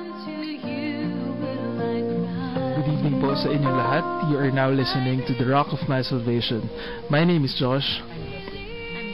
Good evening po sa inyong lahat. You are now listening to The Rock of My Salvation. My name is Josh.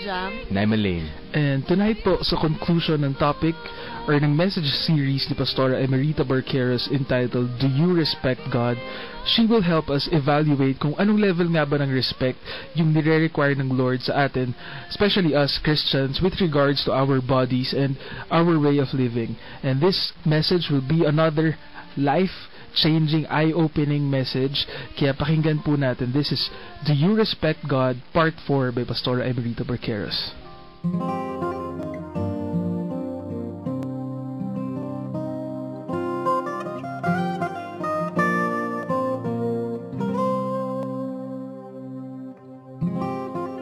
Jam. And I'm Elaine. And tonight po sa conclusion ng topic or ng message series ni Pastora Emerita Barqueros entitled Do You Respect God? She will help us evaluate kung anong level nga ba ng respect yung nire-require ng Lord sa atin, especially us Christians with regards to our bodies and our way of living. And this message will be another life changing, eye-opening message. Kaya pakinggan po natin. This is Do You Respect God? Part 4 by Pastora Emerita Barqueros.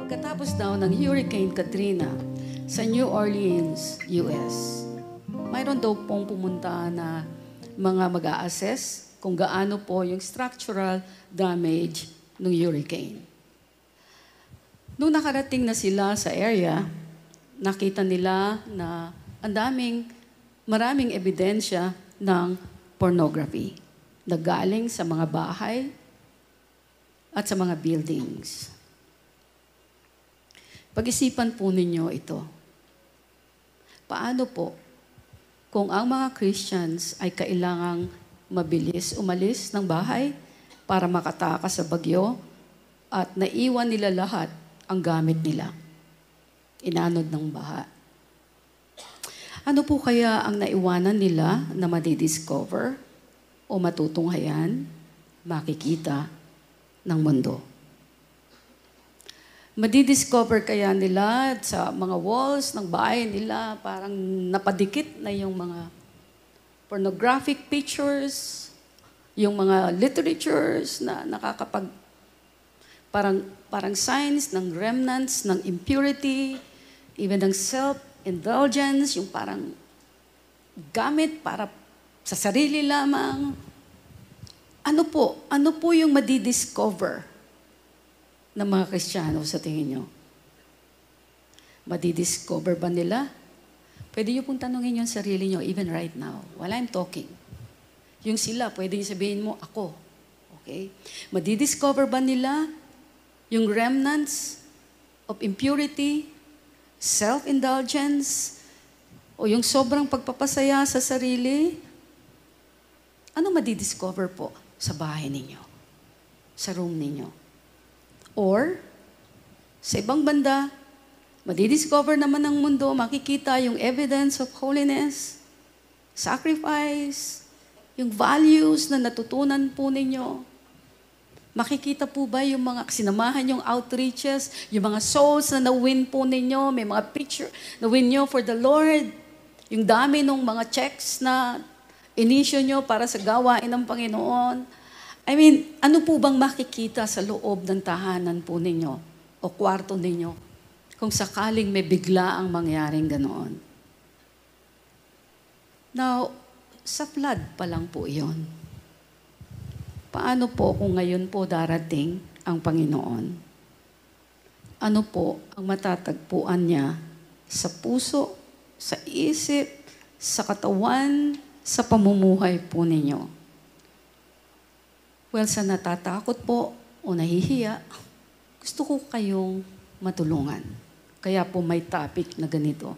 Pagkatapos daw ng Hurricane Katrina sa New Orleans, US, mayroon daw pong pumunta na mga mag assess kung gaano po yung structural damage ng hurricane. Nung nakarating na sila sa area, nakita nila na ang daming, maraming ebidensya ng pornography na galing sa mga bahay at sa mga buildings. Pag-isipan po ninyo ito. Paano po kung ang mga Christians ay kailangang mabilis umalis ng bahay para makatakas sa bagyo at naiwan nila lahat ang gamit nila. Inanod ng baha. Ano po kaya ang naiwanan nila na madidiscover o matutunghayan, makikita ng mundo? Madidiscover kaya nila sa mga walls ng bahay nila, parang napadikit na yung mga pornographic pictures, yung mga literatures na nakakapag parang parang signs ng remnants ng impurity, even ng self-indulgence, yung parang gamit para sa sarili lamang. Ano po? Ano po yung madidiscover ng mga Kristiyano sa tingin nyo? Madidiscover ba nila? Pwede nyo pong tanongin yung sarili nyo even right now while I'm talking. Yung sila, pwede nyo sabihin mo, ako. Okay? Madidiscover ba nila yung remnants of impurity, self-indulgence, o yung sobrang pagpapasaya sa sarili? Ano madidiscover po sa bahay ninyo? Sa room ninyo? Or, sa ibang banda, madidiscover naman ng mundo, makikita yung evidence of holiness, sacrifice, yung values na natutunan po ninyo. Makikita po ba yung mga sinamahan yung outreaches, yung mga souls na na-win po ninyo, may mga picture na win nyo for the Lord, yung dami ng mga checks na inisyo nyo para sa gawain ng Panginoon. I mean, ano po bang makikita sa loob ng tahanan po ninyo o kwarto ninyo kung sakaling may bigla ang mangyaring ganoon? Now, sa flood pa lang po iyon. Paano po kung ngayon po darating ang Panginoon? Ano po ang matatagpuan niya sa puso, sa isip, sa katawan, sa pamumuhay po ninyo? Well, sa natatakot po o nahihiya, gusto ko kayong matulungan. Kaya po may topic na ganito.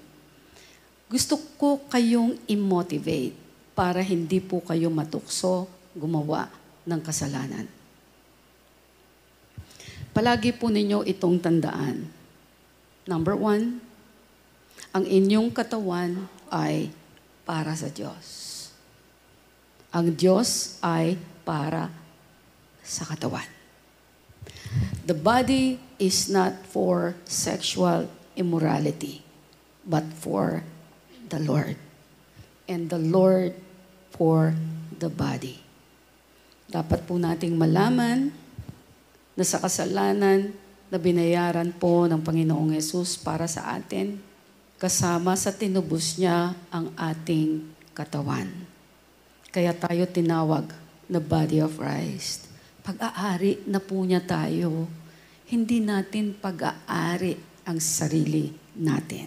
Gusto ko kayong i-motivate para hindi po kayo matukso gumawa ng kasalanan. Palagi po ninyo itong tandaan. Number one, ang inyong katawan ay para sa Diyos. Ang Diyos ay para sa katawan. The body is not for sexual immorality, but for the Lord. And the Lord for the body. Dapat po nating malaman na sa kasalanan na binayaran po ng Panginoong Yesus para sa atin, kasama sa tinubos niya ang ating katawan. Kaya tayo tinawag na body of Christ. Pag-aari na po niya tayo. Hindi natin pag-aari ang sarili natin.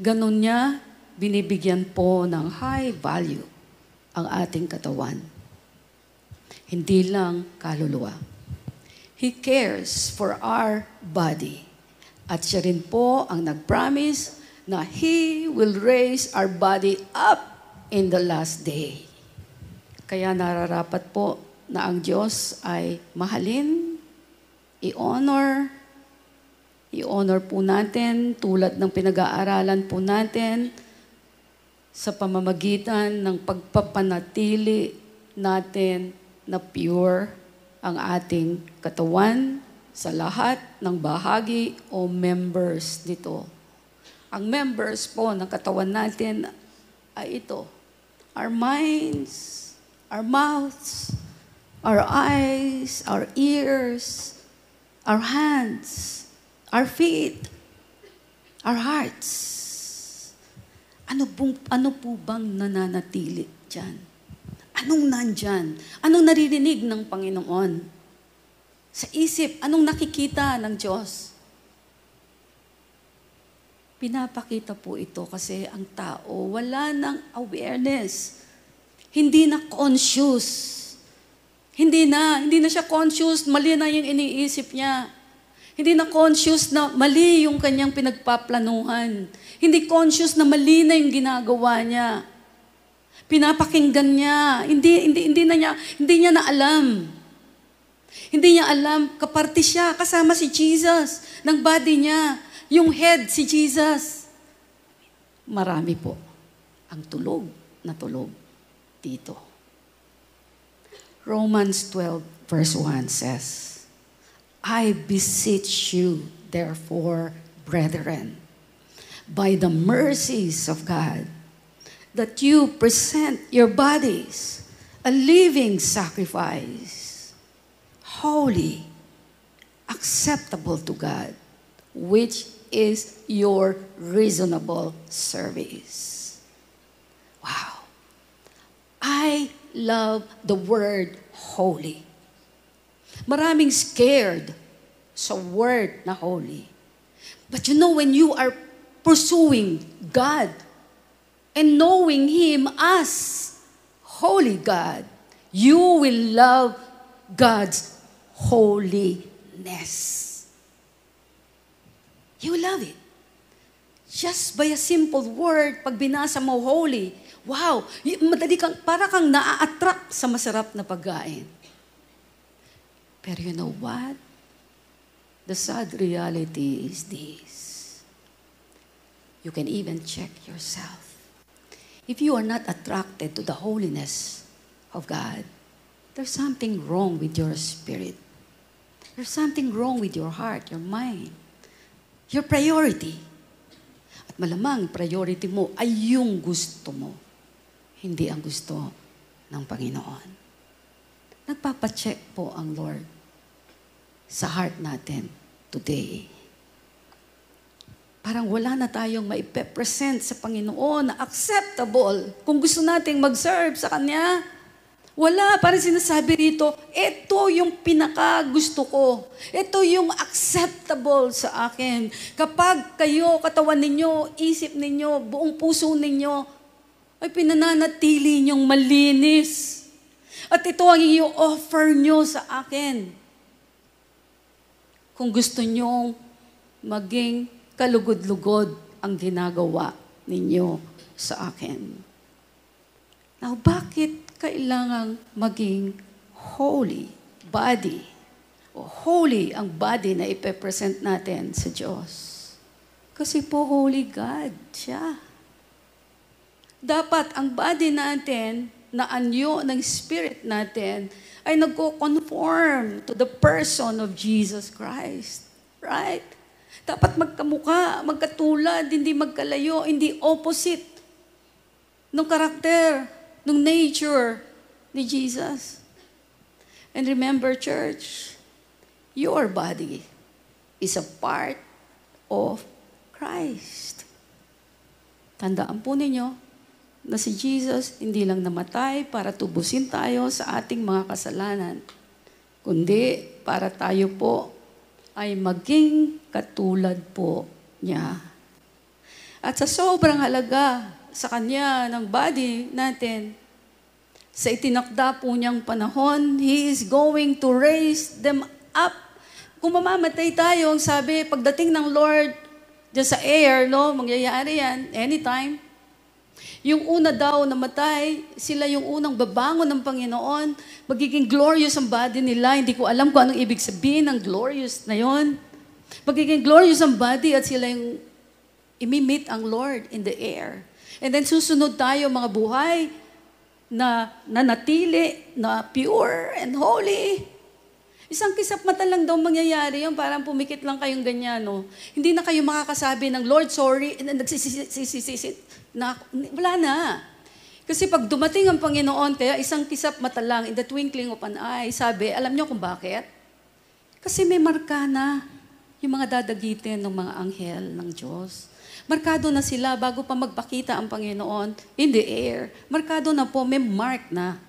Ganon niya binibigyan po ng high value ang ating katawan. Hindi lang kaluluwa. He cares for our body. At siya rin po ang nag-promise na He will raise our body up in the last day. Kaya nararapat po na ang Diyos ay mahalin, i-honor, i-honor po natin tulad ng pinag-aaralan po natin sa pamamagitan ng pagpapanatili natin na pure ang ating katawan sa lahat ng bahagi o members nito. Ang members po ng katawan natin ay ito. Our minds, our mouths, our eyes, our ears, our hands, our feet, our hearts. Ano, pong, ano po bang nananatili dyan? Anong nandyan? Anong naririnig ng Panginoon? Sa isip, anong nakikita ng Diyos? Pinapakita po ito kasi ang tao wala ng awareness. Hindi na conscious. Hindi na, hindi na siya conscious, mali na yung iniisip niya. Hindi na conscious na mali yung kanyang pinagpaplanuhan. Hindi conscious na mali na yung ginagawa niya. Pinapakinggan niya. Hindi, hindi, hindi na niya, hindi niya na alam. Hindi niya alam, kaparte siya, kasama si Jesus, ng body niya. Yung head, si Jesus. Marami po ang tulog na tulog dito. Romans 12 verse 1 says, I beseech you, therefore, brethren, by the mercies of God, that you present your bodies a living sacrifice, holy, acceptable to God, which is your reasonable service. I love the word holy. Maraming scared sa word na holy. But you know, when you are pursuing God and knowing Him as holy God, you will love God's holiness. You love it. Just by a simple word, pag binasa mo holy, wow, madali kang, para kang naa-attract sa masarap na pagkain. Pero you know what? The sad reality is this. You can even check yourself. If you are not attracted to the holiness of God, there's something wrong with your spirit. There's something wrong with your heart, your mind, your priority. At malamang priority mo ay yung gusto mo, hindi ang gusto ng Panginoon. Nagpapacheck po ang Lord sa heart natin today. Parang wala na tayong maipepresent sa Panginoon na acceptable. Kung gusto nating mag-serve sa Kanya, wala. Parang sinasabi rito, ito yung pinaka gusto ko. Ito yung acceptable sa akin. Kapag kayo, katawan ninyo, isip ninyo, buong puso ninyo, ay pinananatili niyong malinis. At ito ang i-offer nyo sa akin. Kung gusto nyo maging kalugod-lugod ang ginagawa ninyo sa akin. Now, bakit kailangang maging holy body? O holy ang body na ipepresent natin sa Diyos. Kasi po holy God siya. Dapat ang body natin na anyo ng spirit natin ay nagko-conform to the person of Jesus Christ. Right? Dapat magkamuka, magkatulad, hindi magkalayo, hindi opposite ng karakter, ng nature ni Jesus. And remember, church, your body is a part of Christ. Tandaan po ninyo, na si Jesus hindi lang namatay para tubusin tayo sa ating mga kasalanan, kundi para tayo po ay maging katulad po niya. At sa sobrang halaga sa Kanya ng body natin, sa itinakda po niyang panahon, He is going to raise them up. Kung mamamatay tayo, sabi, pagdating ng Lord, dyan sa air, no, mangyayari yan, anytime. Yung una daw namatay, sila yung unang babangon ng Panginoon, magiging glorious ang body nila. Hindi ko alam kung anong ibig sabihin ng glorious na yon. Magiging glorious ang body at sila yung imimit ang Lord in the air. And then susunod tayo mga buhay na nanatili, na pure and holy. Isang kisap mata lang daw mangyayari yun, parang pumikit lang kayong ganyan, no? Hindi na kayo makakasabi ng, Lord, sorry, and nagsisisi, na, wala na. Kasi pag dumating ang Panginoon, kaya isang kisap mata lang, in the twinkling of an eye, sabi, alam niyo kung bakit? Kasi may marka na yung mga dadagitin ng mga anghel ng Diyos. Markado na sila bago pa magpakita ang Panginoon in the air. Markado na po, may mark na.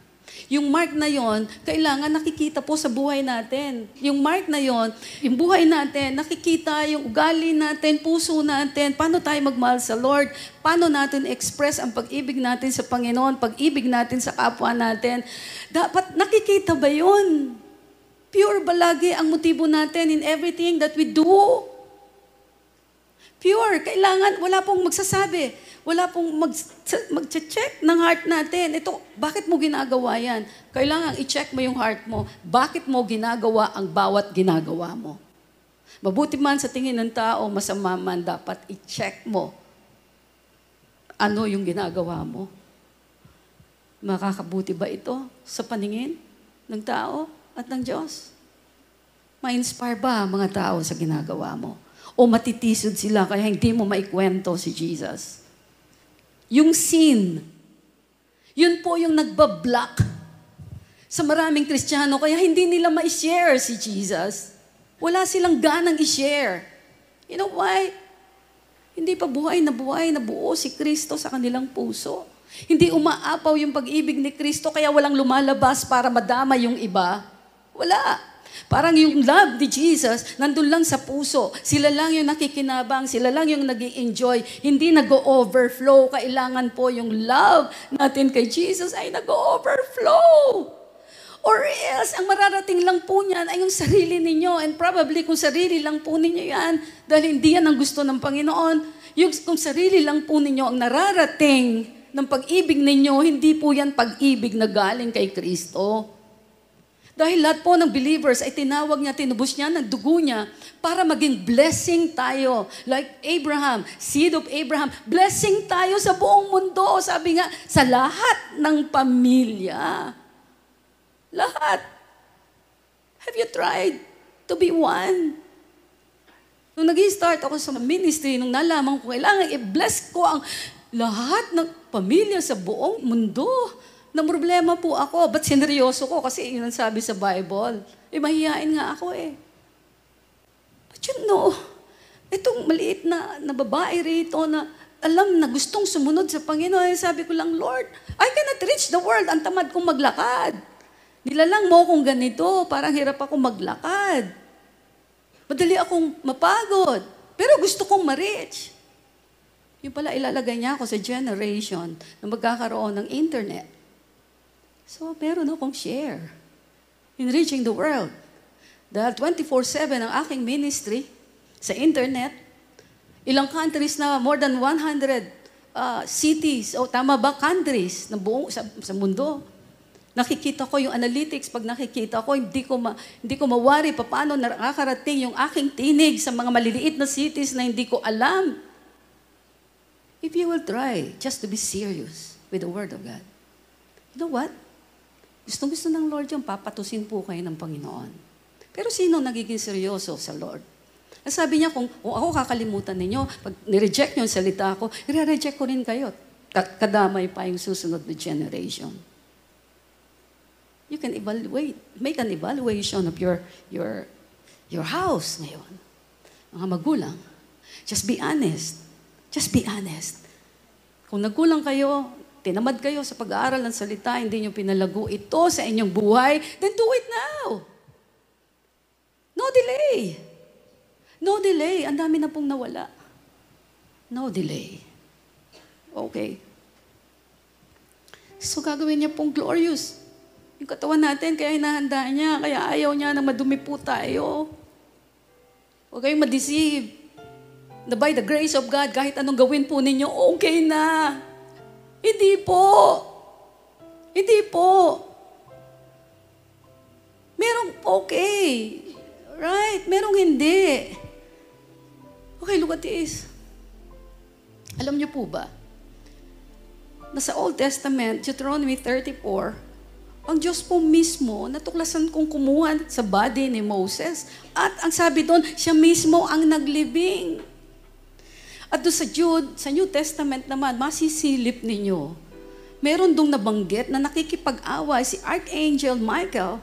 Yung mark na yon, kailangan nakikita po sa buhay natin. Yung mark na yon, yung buhay natin, nakikita yung ugali natin, puso natin, paano tayo magmahal sa Lord, paano natin express ang pag-ibig natin sa Panginoon, pag-ibig natin sa kapwa natin. Dapat nakikita ba yun? Pure ba lagi ang motibo natin in everything that we do? Pure. Kailangan, wala pong magsasabi. Wala pong mag, mag-check ng heart natin. Ito, bakit mo ginagawa yan? Kailangan i-check mo yung heart mo. Bakit mo ginagawa ang bawat ginagawa mo? Mabuti man sa tingin ng tao, masama man, dapat i-check mo ano yung ginagawa mo. Makakabuti ba ito sa paningin ng tao at ng Diyos? Ma-inspire ba ang mga tao sa ginagawa mo? O matitisod sila kaya hindi mo maikwento si Jesus. Yung sin, yun po yung nagbablock sa maraming Kristiyano kaya hindi nila ma-share si Jesus. Wala silang ganang i-share. You know why? Hindi pa buhay na buhay na buo si Kristo sa kanilang puso. Hindi umaapaw yung pag-ibig ni Kristo kaya walang lumalabas para madama yung iba. Wala. Parang yung love ni Jesus, nandun lang sa puso. Sila lang yung nakikinabang, sila lang yung nag enjoy hindi nag-overflow. Kailangan po yung love natin kay Jesus ay nag-overflow. Or else, ang mararating lang po niyan ay yung sarili ninyo. And probably kung sarili lang po ninyo yan, dahil hindi yan ang gusto ng Panginoon, yung kung sarili lang po ninyo ang nararating ng pag-ibig ninyo, hindi po yan pag-ibig na galing kay Kristo. Dahil lahat po ng believers ay tinawag niya, tinubos niya ng dugo niya para maging blessing tayo. Like Abraham, seed of Abraham, blessing tayo sa buong mundo. Sabi nga, sa lahat ng pamilya. Lahat. Have you tried to be one? Nung nag start ako sa ministry, nung nalaman ko, kailangan i-bless ko ang lahat ng pamilya sa buong mundo. Na problema po ako. Ba't sineryoso ko? Kasi yun ang sabi sa Bible. Eh, mahihain nga ako eh. But you know, itong maliit na, na babae rito na alam na gustong sumunod sa Panginoon, eh, sabi ko lang, Lord, I cannot reach the world. Ang tamad kong maglakad. Nilalang mo akong ganito, parang hirap ako maglakad. Madali akong mapagod. Pero gusto kong ma-reach. Yung pala ilalagay niya ako sa generation na magkakaroon ng internet. So, meron akong share in reaching the world. Dahil 24-7 ang aking ministry sa internet, ilang countries na more than 100 uh, cities, o tama ba, countries na buong, sa, sa mundo. Nakikita ko yung analytics, pag nakikita ko, hindi ko, ma, hindi ko mawari pa paano nakakarating yung aking tinig sa mga maliliit na cities na hindi ko alam. If you will try just to be serious with the Word of God, you know what? Gustong gusto ng Lord yung papatusin po kayo ng Panginoon. Pero sino nagiging seryoso sa Lord? Ang sabi niya, kung, kung ako kakalimutan ninyo, pag nireject niyo yung salita ko, i-reject ko rin kayo. Kadamay pa yung susunod na generation. You can evaluate, make an evaluation of your, your, your house ngayon. Mga magulang, just be honest. Just be honest. Kung nagkulang kayo, tinamad kayo sa pag-aaral ng salita, hindi nyo pinalago ito sa inyong buhay, then do it now. No delay. No delay. Ang dami na pong nawala. No delay. Okay. So gagawin niya pong glorious. Yung katawan natin, kaya hinahanda niya, kaya ayaw niya na madumi po tayo. Huwag kayong ma-deceive. Na by the grace of God, kahit anong gawin po ninyo, okay na. Hindi po. Hindi po. Merong okay. Right? Merong hindi. Okay, look at this. Alam niyo po ba, na sa Old Testament, Deuteronomy 34, ang Diyos po mismo, natuklasan kong kumuha sa body ni Moses. At ang sabi doon, siya mismo ang naglibing. At doon sa Jude, sa New Testament naman, masisilip ninyo. Meron dong nabanggit na nakikipag-away si Archangel Michael.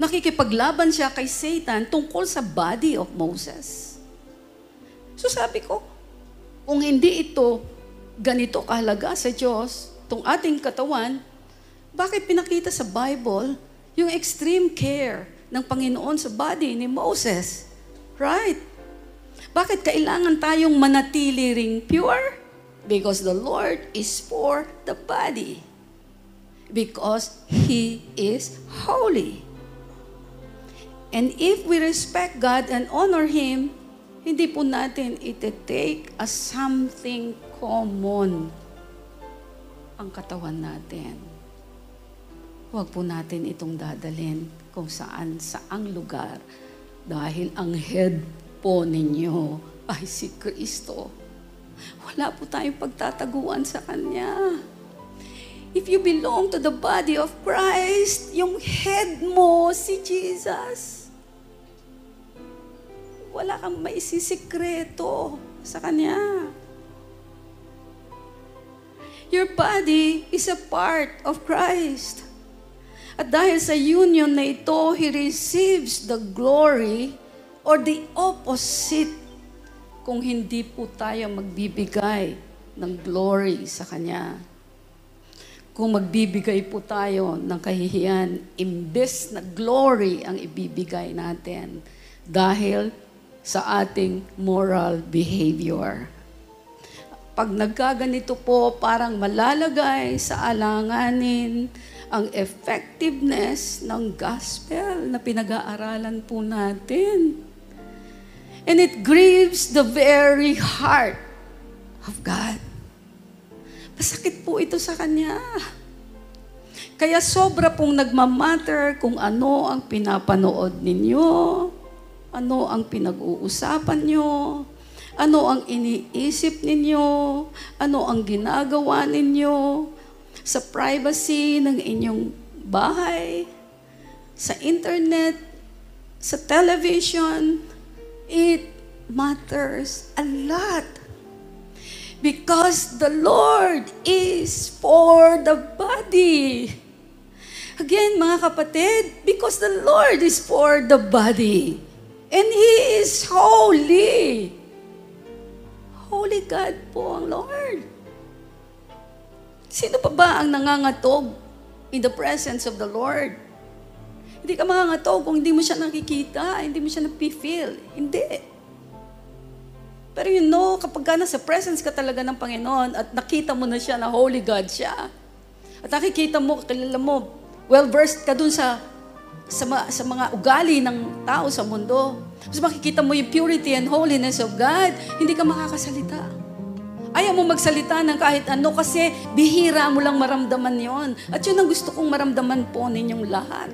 Nakikipaglaban siya kay Satan tungkol sa body of Moses. So sabi ko, kung hindi ito ganito kahalaga sa Diyos, itong ating katawan, bakit pinakita sa Bible yung extreme care ng Panginoon sa body ni Moses? Right? Bakit kailangan tayong manatili ring pure? Because the Lord is for the body. Because He is holy. And if we respect God and honor Him, hindi po natin iti-take as something common ang katawan natin. Huwag po natin itong dadalhin kung saan saang lugar dahil ang head po ninyo ay si Kristo. Wala po tayong pagtataguan sa Kanya. If you belong to the body of Christ, yung head mo si Jesus. Wala kang maisisikreto sa Kanya. Your body is a part of Christ. At dahil sa union na ito, He receives the glory or the opposite kung hindi po tayo magbibigay ng glory sa Kanya. Kung magbibigay po tayo ng kahihiyan, imbes na glory ang ibibigay natin dahil sa ating moral behavior. Pag nagkaganito po, parang malalagay sa alanganin ang effectiveness ng gospel na pinag-aaralan po natin. And it grieves the very heart of God. Masakit po ito sa Kanya. Kaya sobra pong nagmamatter kung ano ang pinapanood ninyo, ano ang pinag-uusapan nyo, ano ang iniisip ninyo, ano ang ginagawa ninyo, sa privacy ng inyong bahay, sa internet, sa television, it matters a lot. Because the Lord is for the body. Again, mga kapatid, because the Lord is for the body. And He is holy. Holy God po ang Lord. Sino pa ba ang nangangatog in the presence of the Lord? Hindi ka mangangatog kung hindi mo siya nakikita, hindi mo siya napifeel. Hindi. Pero you know, kapag ka nasa presence ka talaga ng Panginoon at nakita mo na siya na Holy God siya, at nakikita mo, kilala mo, well-versed ka dun sa, sa, sa mga ugali ng tao sa mundo. Tapos makikita mo yung purity and holiness of God, hindi ka makakasalita. Ayaw mo magsalita ng kahit ano kasi bihira mo lang maramdaman yon. At yun ang gusto kong maramdaman po ninyong lahat.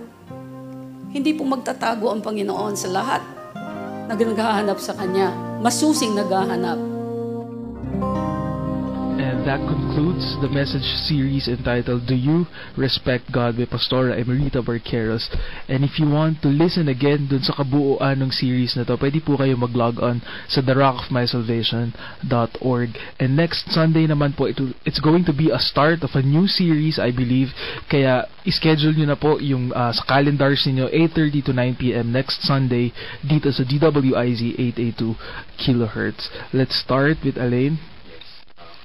Hindi po magtatago ang Panginoon sa lahat na naghahanap sa Kanya. Masusing naghahanap. That concludes the message series entitled Do You Respect God by Pastora Emerita Barqueros. And if you want to listen again dun sa kabuuan ng series na to, pwede po kayo mag-log on sa therockofmysalvation.org. And next Sunday naman po, ito, it's going to be a start of a new series, I believe. Kaya, ischedule nyo na po yung uh, sa calendars niyo 8.30 to 9pm next Sunday dito sa DWIZ 882 kilohertz. Let's start with Elaine.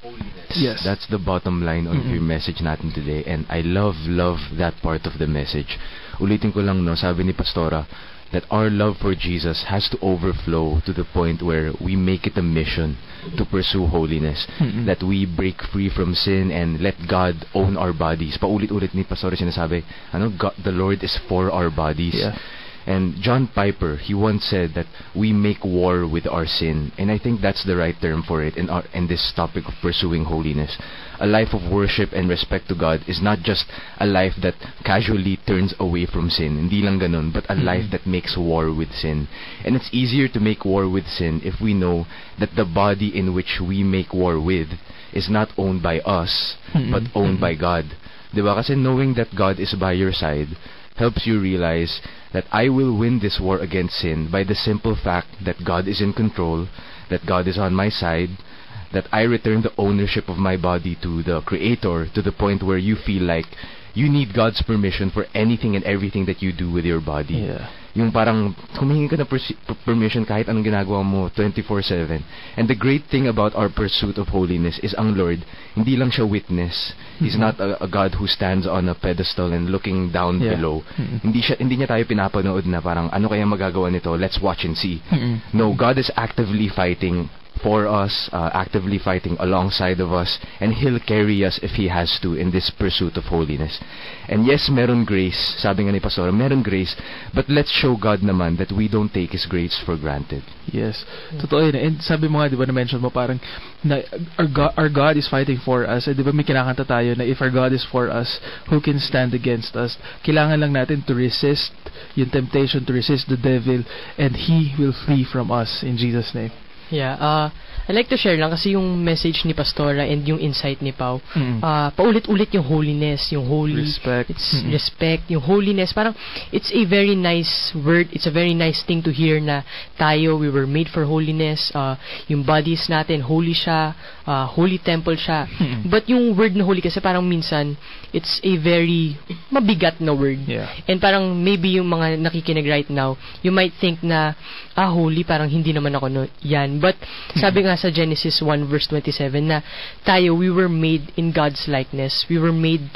Holiness. Yes. That's the bottom line of Mhm. your message natin today. And I love, love that part of the message. Ulitin ko lang, no, sabi ni Pastora, that our love for Jesus has to overflow to the point where we make it a mission to pursue holiness. Mm-mm. That we break free from sin and let God own our bodies. Paulit-ulit ni Pastor sinasabi, ano, God, the Lord is for our bodies. Yeah. And John Piper, he once said that we make war with our sin. And I think that's the right term for it in, our, in this topic of pursuing holiness. A life of worship and respect to God is not just a life that casually turns away from sin. Hindi lang ganun, but a Mhm. life that makes war with sin. And it's easier to make war with sin if we know that the body in which we make war with is not owned by us, Mhm. but owned by God. Diba? Kasi knowing that God is by your side helps you realize that I will win this war against sin by the simple fact that God is in control, that God is on my side, that I return the ownership of my body to the Creator to the point where you feel like you need God's permission for anything and everything that you do with your body. Yeah. Yung parang humingi ka na permission kahit anong ginagawa mo 24/7. And the great thing about our pursuit of holiness is ang Lord, hindi lang siya witness. He's Mhm. not a, a God who stands on a pedestal and looking down Yeah. below. Mhm. Hindi siya hindi niya tayo pinapanood na parang ano kaya magagawa nito? Let's watch and see. Mm-mm. No, God is actively fighting for us, uh, actively fighting alongside of us, and He'll carry us if He has to in this pursuit of holiness. And yes, meron grace, sabi nga ni Pastor, meron grace, but let's show God naman that we don't take His grace for granted. Yes. Totoo yun. And sabi mo nga, di ba, na-mention mo parang na our, God, our God is fighting for us. Eh, di ba may kinakanta tayo na if our God is for us, who can stand against us? Kailangan lang natin to resist yung temptation, to resist the devil, and He will flee from us in Jesus' name. Yeah, uh, I'd like to share lang kasi yung message ni Pastora and yung insight ni Pau. Mm. Uh, paulit-ulit yung holiness, yung holy. Respect. It's Mm-mm. respect, yung holiness. Parang it's a very nice word. It's a very nice thing to hear na tayo, we were made for holiness. Uh, yung bodies natin, holy siya. Uh, holy temple siya. Mm-mm. But yung word na holy kasi parang minsan, it's a very mabigat na word. Yeah. And parang maybe yung mga nakikinig right now, you might think na, ah, holy, parang hindi naman ako no, yan. But sabi nga sa Genesis 1 verse 27 na tayo, we were made in God's likeness. We were made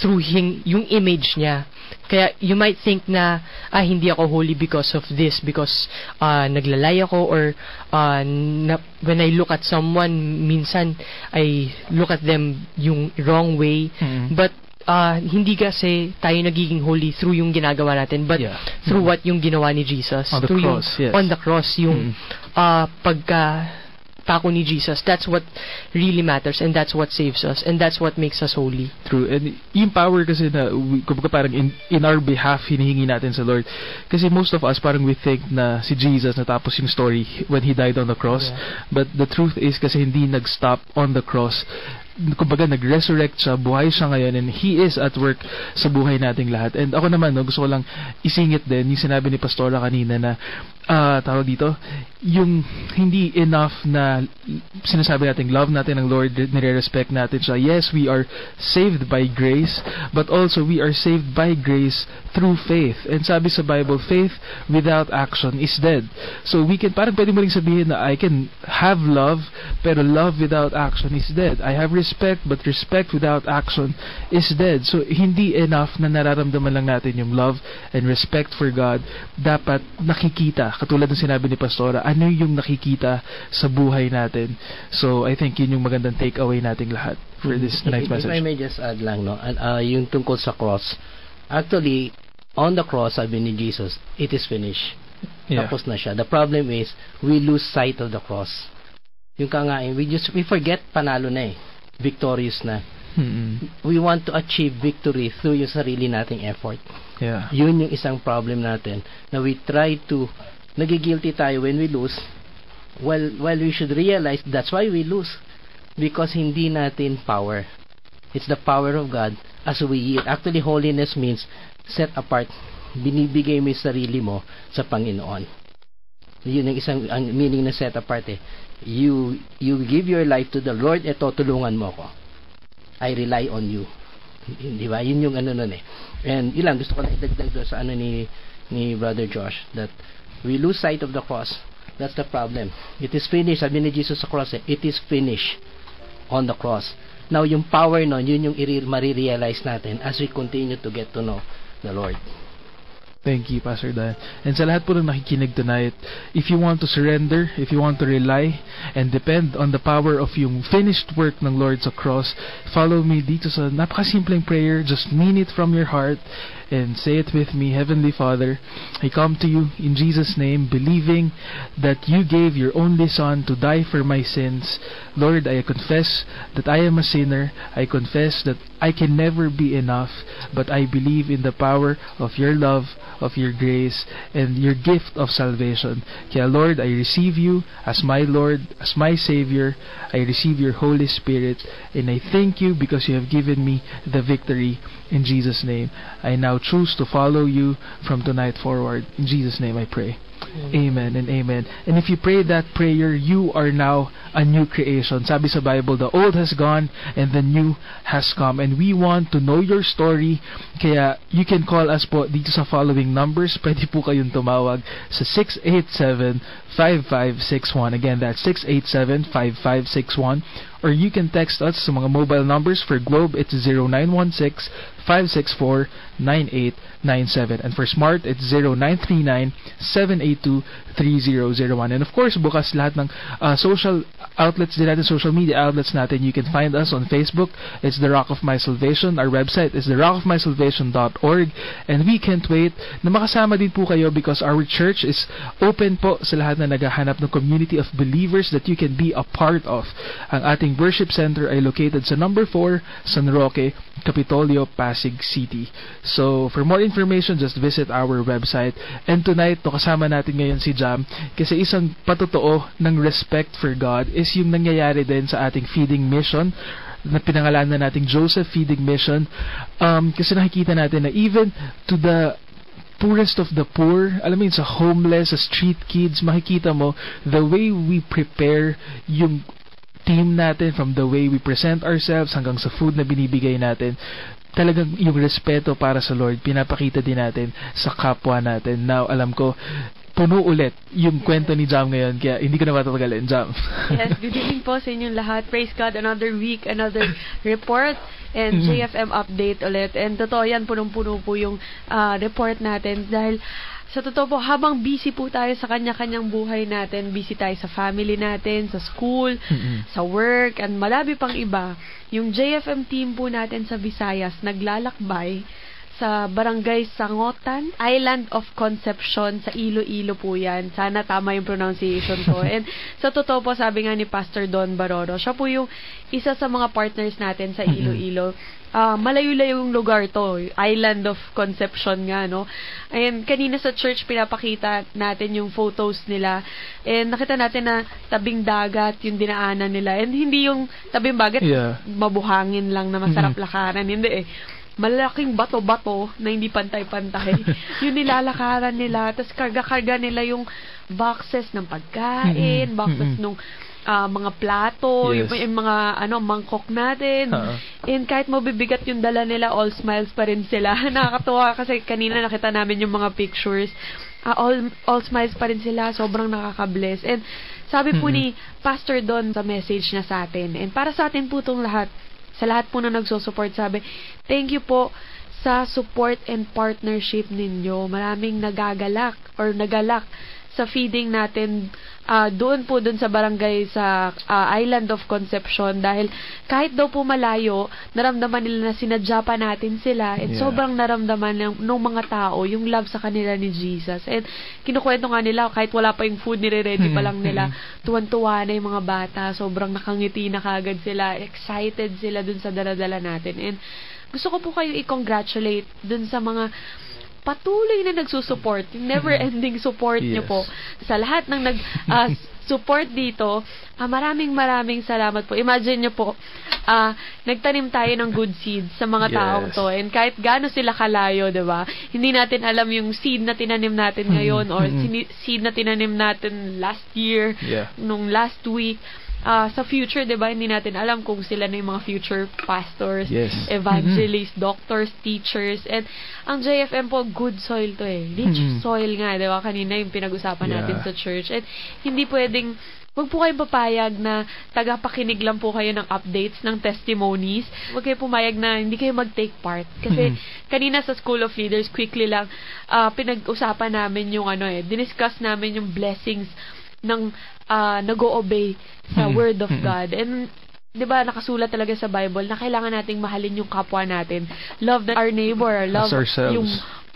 through hing, yung image niya. Kaya you might think na, ah, hindi ako holy because of this, because uh, naglalay ako or uh, na, when I look at someone, minsan I look at them yung wrong way. Mm. But uh, hindi kasi tayo nagiging holy through yung ginagawa natin, but Yeah. through what yung ginawa ni Jesus. On the through cross, yung, yes. On the cross, yung Mm. uh, pagka pako ni Jesus. That's what really matters and that's what saves us and that's what makes us holy. True. And yung power kasi na, kumbaga parang in, in our behalf, hinihingi natin sa Lord. Kasi most of us, parang we think na si Jesus natapos yung story when He died on the cross. Yeah. But the truth is kasi hindi nag-stop on the cross. Kumbaga, nag-resurrect siya, buhay siya ngayon, and He is at work sa buhay nating lahat. And ako naman, no, gusto ko lang isingit din yung sinabi ni Pastora kanina na, ah, tawag dito, yung hindi enough na sinasabi natin, love natin ang Lord, nire-respect natin siya. Yes, we are saved by grace, but also we are saved by grace through faith. And sabi sa Bible, faith without action is dead. So we can, parang pwede mo rin sabihin na I can have love, pero love without action is dead. I have respect, but respect without action is dead. So hindi enough na nararamdaman lang natin yung love and respect for God. Dapat nakikita, katulad ng sinabi ni Pastora, ano yung nakikita sa buhay natin. So I think yun yung magandang takeaway nating lahat for this If- tonight's if, If I message. may just add lang, no, uh, yung tungkol sa cross. Actually, on the cross, sabi ni Jesus, it is finished. Yeah. Tapos na siya. The problem is, we lose sight of the cross. Yung kangain, we just, we forget panalo na eh. Victorious na. Mm-mm. We want to achieve victory through yung sarili nating effort. Yeah. Yun yung isang problem natin na we try to nagigilty tayo when we lose. Well well we should realize that's why we lose. Because hindi natin power. It's the power of God as we yield. Actually holiness means set apart. Binibigay mo yung sarili mo sa Panginoon. Yun yung isang ang meaning na set apart eh. You you give your life to the Lord eto tulungan mo ko. I rely on you. Di ba? Yun yung ano nun eh. And ilang gusto ko na idagdag doon sa ano ni ni brother Josh that we lose sight of the cross. That's the problem. It is finished. Sabi ni Jesus sa cross eh, it is finished on the cross. Now yung power nun yun yung marirealize natin as we continue to get to know the Lord. Thank you, Pastor Dan. And sa lahat po ng nakikinig tonight, if you want to surrender, if you want to rely and depend on the power of yung finished work ng Lord sa cross, follow me dito sa napakasimpleng prayer. Just mean it from your heart and say it with me. Heavenly Father, I come to you in Jesus' name, believing that you gave your only Son to die for my sins. Lord, I confess that I am a sinner. I confess that I can never be enough, but I believe in the power of your love, of your grace, and your gift of salvation. Kaya Lord, I receive you as my Lord, as my Savior. I receive your Holy Spirit, and I thank you because you have given me the victory. In Jesus' name, I now choose to follow you from tonight forward. In Jesus' name I pray. Amen and amen. And if you pray that prayer, you are now a new creation. Sabi sa Bible, the old has gone and the new has come. And we want to know your story. Kaya you can call us po dito sa following numbers. Pwede po kayong tumawag sa 687-5561. Again, that's 687-5561. Or you can text us sa mga mobile numbers for Globe, it's 0916 564-9897. And for Smart, it's 0939-782-3001. And of course, bukas lahat ng uh, social outlets din natin, social media outlets natin. You can find us on Facebook. It's The Rock of My Salvation. Our website is therockofmysalvation.org. And we can't wait na makasama din po kayo because our church is open po sa lahat na naghahanap ng community of believers that you can be a part of. Ang ating worship center ay located sa number 4, San Roque, Capitolio, Pasig City. So, for more information, just visit our website. And tonight, to kasama natin ngayon si Jam kasi isang patotoo ng respect for God is yung nangyayari din sa ating feeding mission na pinangalanan nating Joseph Feeding Mission um, kasi nakikita natin na even to the poorest of the poor, alam mo sa homeless, sa street kids, makikita mo the way we prepare yung team natin from the way we present ourselves hanggang sa food na binibigay natin talagang yung respeto para sa Lord pinapakita din natin sa kapwa natin now alam ko puno ulit yung kwento ni Jam ngayon kaya hindi ko na matatagalin Jam Yes, good evening po sa inyong lahat. Praise God, another week, another report and. JFM update ulit. And totoo yan, punong-puno po yung ah, report natin dahil sa totoo po, habang busy po tayo sa kanya-kanyang buhay natin, busy tayo sa family natin, sa school, Mm-mm. sa work, and malabi pang iba, yung JFM team po natin sa Visayas naglalakbay sa Barangay Sangotan, Island of Conception, sa Iloilo po yan. Sana tama yung pronunciation ko. And sa totoo po, sabi nga ni Pastor Don Baroro, siya po yung isa sa mga partners natin sa Iloilo. Ah, malayo-layo yung lugar to, Island of Conception nga, no? And kanina sa church, pinapakita natin yung photos nila. And nakita natin na tabing dagat yung dinaanan nila. And hindi yung tabing dagat, Yeah. mabuhangin lang na masarap Mhm. lakaran. Hindi eh. Malaking bato-bato na hindi pantay-pantay. yung nilalakaran nila, tapos karga-karga nila yung boxes ng pagkain, Mhm. boxes Mhm. nung ah, mga plato, Yes. yung, yung mga ano mangkok natin. Oo. And kahit mabibigat yung dala nila, all smiles pa rin sila. Nakakatuwa kasi kanina nakita namin yung mga pictures. Ah, all, all smiles pa rin sila. Sobrang nakaka-bless. And sabi po Mhm. ni Pastor Don sa message niya sa atin. And para sa atin po itong lahat, sa lahat po na nagsusupport, sabi, thank you po sa support and partnership ninyo. Maraming nagagalak or nagalak sa feeding natin ah, doon po doon sa barangay sa ah, Island of Conception dahil kahit daw po malayo, naramdaman nila na sinadya pa natin sila at Yeah. sobrang naramdaman ng, ng mga tao yung love sa kanila ni Jesus. And kinukwento nga nila kahit wala pa yung food nire-ready pa lang nila, tuwan-tuwa na yung mga bata, sobrang nakangiti na kagad sila, excited sila dun sa daladala natin. And gusto ko po kayo i-congratulate dun sa mga patuloy na nagsusupport, yung never-ending support niyo Yes. po sa lahat ng nag ah, support dito. ah, maraming maraming salamat po. Imagine niyo po, ah, nagtanim tayo ng good seeds sa mga Yes. taong to. And kahit gaano sila kalayo, 'di ba? Hindi natin alam yung seed na tinanim natin ngayon or Mhm. sini- seed na tinanim natin last year, Yeah. nung last week. Ah, sa future, 'di ba? Hindi natin alam kung sila na yung mga future pastors, Yes. evangelists, doctors, teachers, and ang JFM po, good soil to eh. Rich Mhm. soil nga, di ba? Kanina yung pinag-usapan Yeah. natin sa church. And hindi pwedeng Huwag po kayong papayag na tagapakinig lang po kayo ng updates, ng testimonies. Huwag kayo pumayag na hindi kayo mag-take part. Kasi Mhm. kanina sa School of Leaders, quickly lang, ah, pinag-usapan namin yung ano eh, diniscuss namin yung blessings ng ah, nag-o-obey sa Mhm. Word of Mhm. God. And 'di ba nakasulat talaga sa Bible na kailangan nating mahalin yung kapwa natin. Love our neighbor, love ourselves. yung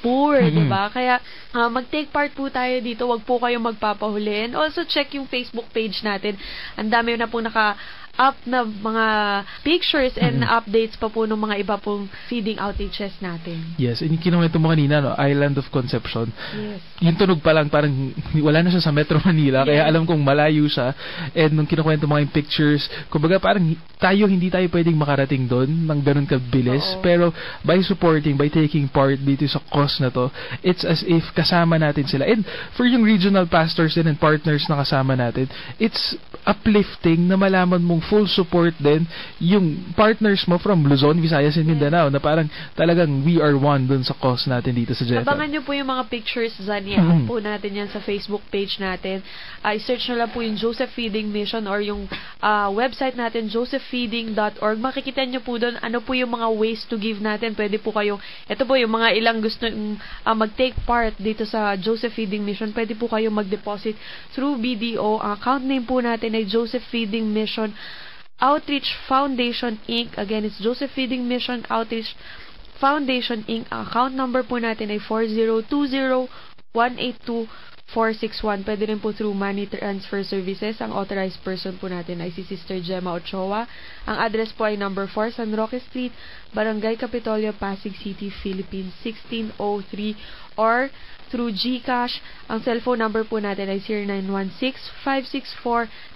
poor, Mhm. 'di ba? Kaya ah, mag-take part po tayo dito. Wag po kayong magpapahuli. And also check yung Facebook page natin. Ang dami na po naka up na mga pictures and Mhm. updates pa po ng mga iba pong feeding outages natin. Yes, and yung kinuwento mo kanina, no, Island of Conception, Yes. yung tunog pa lang parang wala na siya sa Metro Manila kaya Yes. alam kong malayo siya and nung kinukwento mo yung pictures kumbaga parang tayo hindi tayo pwedeng makarating doon ng ganun kabilis Oo. pero by supporting by taking part dito sa cause na to it's as if kasama natin sila and for yung regional pastors din and partners na kasama natin it's uplifting na malaman mong full support din yung partners mo from Luzon, Visayas and Mindanao na parang talagang we are one dun sa cause natin dito sa JFM. Abangan nyo po yung mga pictures dyan. I-up po natin yan sa Facebook page natin. Uh, i-search nyo lang po yung Joseph Feeding Mission or yung ah, website natin, josephfeeding.org. Makikita nyo po doon ano po yung mga ways to give natin. Pwede po kayong, ito po yung mga ilang gusto ah, mag-take part dito sa Joseph Feeding Mission. Pwede po kayong mag-deposit through BDO. Ang account name po natin ay Joseph Feeding Mission Outreach Foundation Inc. Again, it's Joseph Feeding Mission Outreach Foundation Inc. Ang account number po natin ay 4020-182-461. Pwede rin po through money transfer services. Ang authorized person po natin ay si Sister Gemma Ochoa. Ang address po ay number 4 San Roque Street, Barangay Capitolio, Pasig City, Philippines 1603 or through GCash. Ang cellphone number po natin ay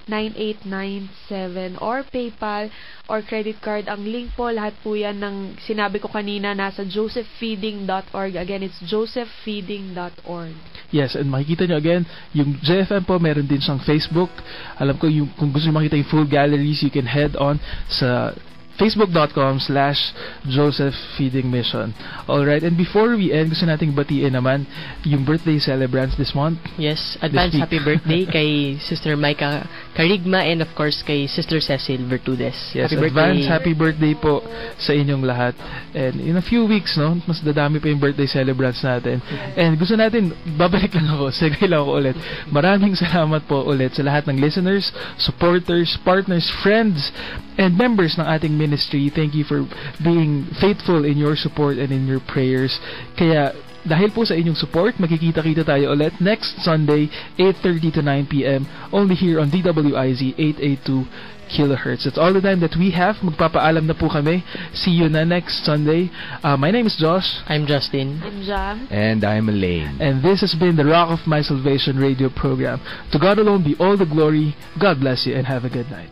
0916-564-9897 or PayPal or credit card. Ang link po, lahat po yan ng sinabi ko kanina nasa josephfeeding.org. Again, it's josephfeeding.org. Yes, and makikita nyo again, yung JFM po, meron din siyang Facebook. Alam ko, yung, kung gusto nyo makita yung full galleries, you can head on sa facebook.com slash Joseph Feeding Mission. Alright, and before we end, gusto nating batiin naman yung birthday celebrants this month. Yes, advance happy birthday kay Sister Micah Carigma and of course kay Sister Cecil Vertudes. Yes, happy advance birthday. happy birthday po sa inyong lahat. And in a few weeks, no, mas dadami pa yung birthday celebrants natin. And gusto natin, babalik lang ako, segay lang ako ulit. Maraming salamat po ulit sa lahat ng listeners, supporters, partners, friends, and members ng ating ministry. Thank you for being faithful in your support and in your prayers. Kaya, dahil po sa inyong support, magkikita-kita tayo ulit next Sunday, 8.30 to 9 p.m. only here on DWIZ 882 kilohertz. That's all the time that we have. Magpapaalam na po kami. See you na next Sunday. Uh, my name is Josh, I'm Justin. I'm Jam. And I'm Elaine. and this has been the Rock of My Salvation radio program. To God alone be all the glory. God bless you, and have a good night.